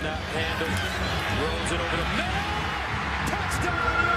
snap handle. Rolls it over the middle. Touchdown!